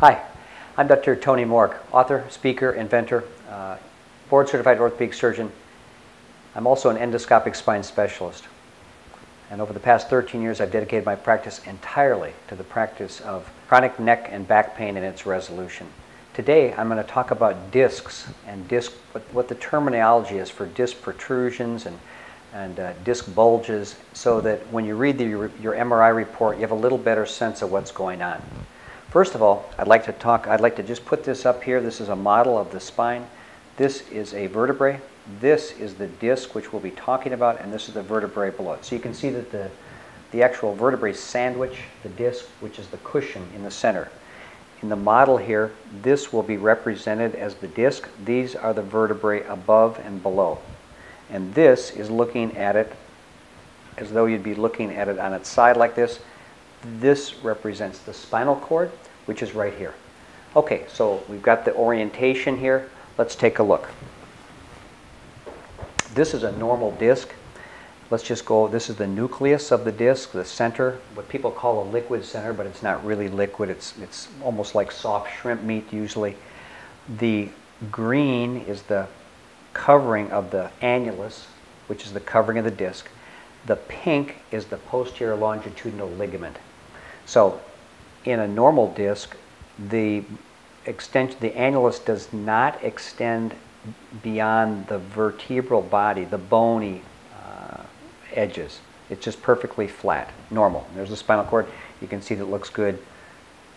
Hi, I'm Dr. Tony Mork, author, speaker, inventor, uh, board certified orthopedic surgeon. I'm also an endoscopic spine specialist. And over the past 13 years, I've dedicated my practice entirely to the practice of chronic neck and back pain and its resolution. Today, I'm going to talk about discs and disc, what, what the terminology is for disc protrusions and, and uh, disc bulges, so that when you read the, your MRI report, you have a little better sense of what's going on. First of all, I'd like to talk, I'd like to just put this up here. This is a model of the spine. This is a vertebrae. This is the disc, which we'll be talking about, and this is the vertebrae below it. So you can see that the, the actual vertebrae sandwich the disc, which is the cushion in the center. In the model here, this will be represented as the disc. These are the vertebrae above and below. And this is looking at it as though you'd be looking at it on its side like this. This represents the spinal cord, which is right here. Okay, so we've got the orientation here. Let's take a look. This is a normal disc. Let's just go, this is the nucleus of the disc, the center, what people call a liquid center, but it's not really liquid. It's, it's almost like soft shrimp meat usually. The green is the covering of the annulus, which is the covering of the disc. The pink is the posterior longitudinal ligament. So in a normal disc, the extension, the annulus does not extend beyond the vertebral body, the bony uh, edges. It's just perfectly flat, normal. There's the spinal cord. You can see that looks good.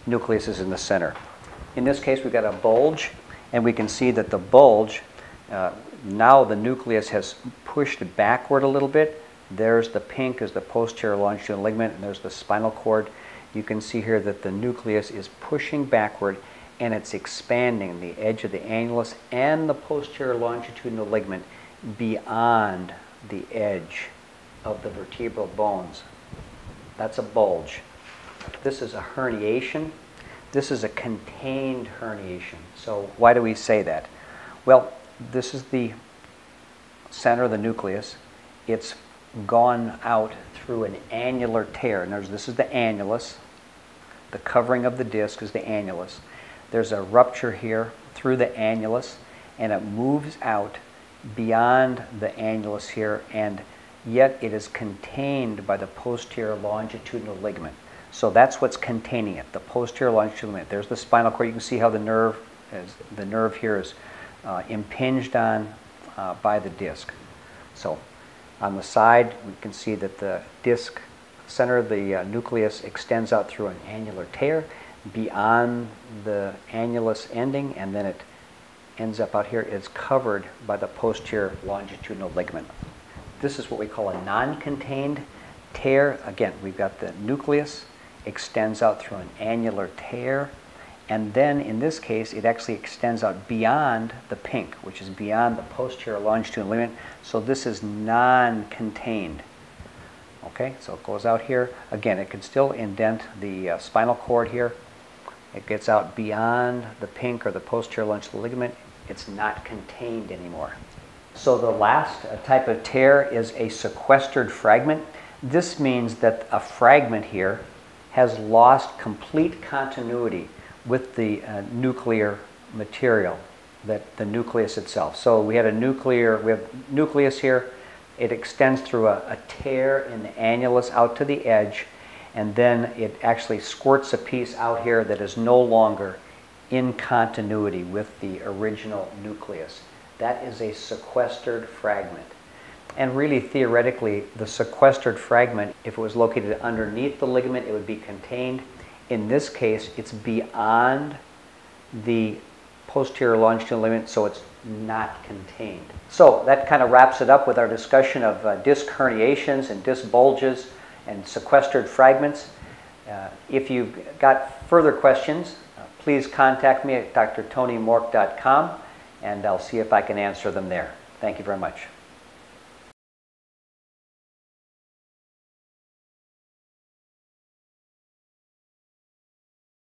Nucleus is in the center. In this case, we've got a bulge, and we can see that the bulge, uh, now the nucleus has pushed backward a little bit. There's the pink is the posterior longitudinal ligament, and there's the spinal cord. You can see here that the nucleus is pushing backward and it's expanding the edge of the annulus and the posterior longitudinal ligament beyond the edge of the vertebral bones. That's a bulge. This is a herniation. This is a contained herniation. So why do we say that? Well, this is the center of the nucleus. It's gone out through an annular tear. And this is the annulus. The covering of the disc is the annulus. There's a rupture here through the annulus, and it moves out beyond the annulus here, and yet it is contained by the posterior longitudinal ligament. So that's what's containing it, the posterior longitudinal ligament. There's the spinal cord. You can see how the nerve, is, the nerve here is uh, impinged on uh, by the disc. So on the side, we can see that the disc center of the uh, nucleus extends out through an annular tear beyond the annulus ending, and then it ends up out here. It's covered by the posterior longitudinal ligament. This is what we call a non-contained tear. Again, we've got the nucleus extends out through an annular tear, and then in this case, it actually extends out beyond the pink, which is beyond the posterior longitudinal ligament. So this is non-contained. Okay, so it goes out here. Again, it can still indent the uh, spinal cord here. It gets out beyond the pink or the posterior longitudinal ligament. It's not contained anymore. So the last uh, type of tear is a sequestered fragment. This means that a fragment here has lost complete continuity with the uh, nuclear material, that the nucleus itself. So we had a nuclear, we have nucleus here. It extends through a, a tear in the annulus out to the edge and then it actually squirts a piece out here that is no longer in continuity with the original nucleus. That is a sequestered fragment. And really, theoretically, the sequestered fragment, if it was located underneath the ligament, it would be contained. In this case, it's beyond the posterior longitudinal ligament, so it's not contained. So that kind of wraps it up with our discussion of uh, disc herniations and disc bulges and sequestered fragments. Uh, if you've got further questions, uh, please contact me at drtonymork.com and I'll see if I can answer them there. Thank you very much.